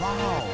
Wow.